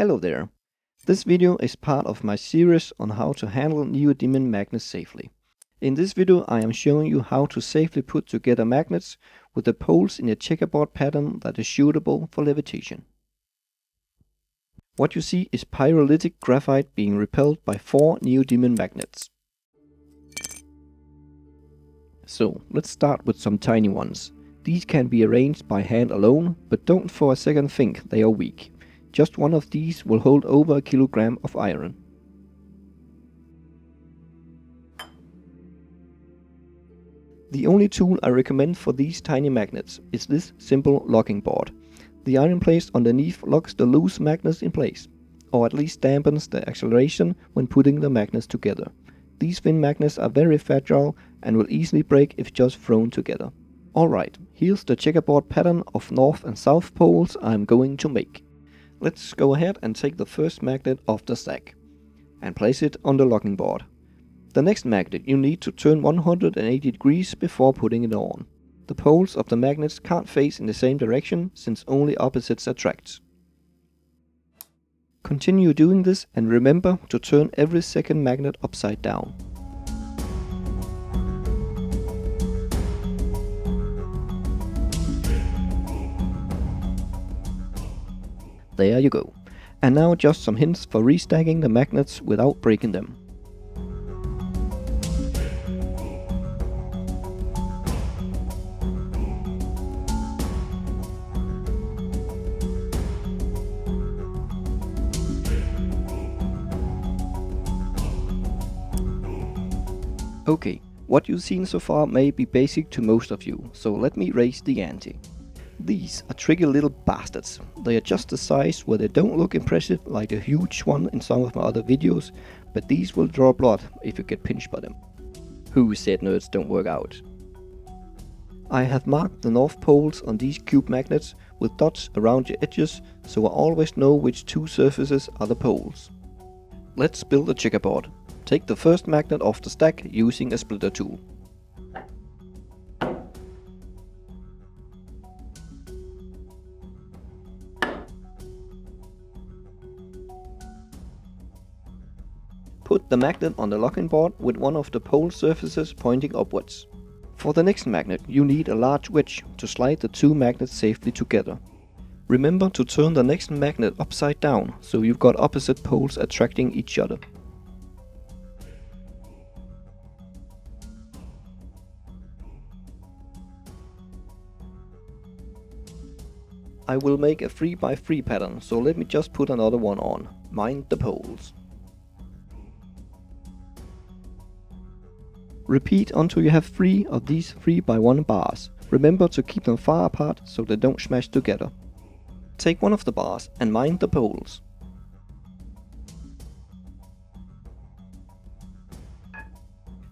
Hello there. This video is part of my series on how to handle neodymium magnets safely. In this video I am showing you how to safely put together magnets with the poles in a checkerboard pattern that is suitable for levitation. What you see is pyrolytic graphite being repelled by four neodymium magnets. So let's start with some tiny ones. These can be arranged by hand alone, but don't for a second think they are weak. Just one of these will hold over a kilogram of iron. The only tool I recommend for these tiny magnets is this simple locking board. The iron placed underneath locks the loose magnets in place, or at least dampens the acceleration when putting the magnets together. These thin magnets are very fragile and will easily break if just thrown together. Alright, here's the checkerboard pattern of north and south poles I'm going to make. Let's go ahead and take the first magnet off the stack and place it on the locking board. The next magnet you need to turn 180 degrees before putting it on. The poles of the magnets can't face in the same direction since only opposites attract. Continue doing this and remember to turn every second magnet upside down. There you go. And now just some hints for restacking the magnets without breaking them. Okay, what you've seen so far may be basic to most of you, so let me raise the ante. These are tricky little bastards. They are just the size where they don't look impressive like the huge one in some of my other videos, but these will draw blood if you get pinched by them. Who said nerds don't work out? I have marked the north poles on these cube magnets with dots around the edges so I always know which two surfaces are the poles. Let's build a checkerboard. Take the first magnet off the stack using a splitter tool. Put the magnet on the locking board with one of the pole surfaces pointing upwards. For the next magnet you need a large wedge to slide the two magnets safely together. Remember to turn the next magnet upside down so you've got opposite poles attracting each other. I will make a 3x3 pattern, so let me just put another one on. Mind the poles. Repeat until you have 3 of these 3x1 bars. Remember to keep them far apart so they don't smash together. Take one of the bars and mind the poles.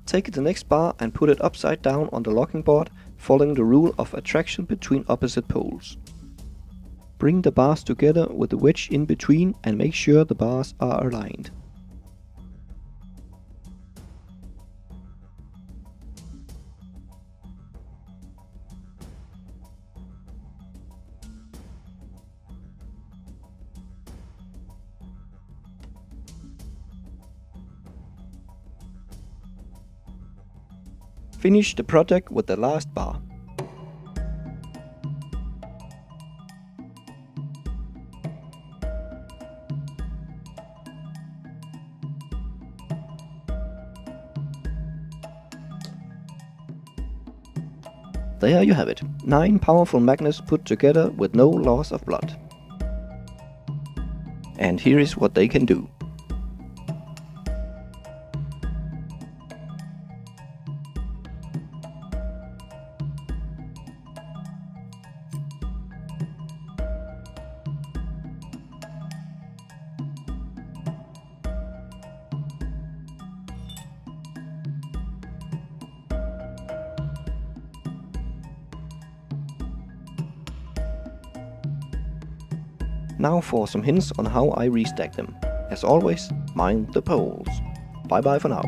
Take the next bar and put it upside down on the locking board, following the rule of attraction between opposite poles. Bring the bars together with the wedge in between and make sure the bars are aligned. Finish the project with the last bar. There you have it, 9 powerful magnets put together with no loss of blood. And here is what they can do. Now for some hints on how I restack them. As always, mind the poles. Bye bye for now.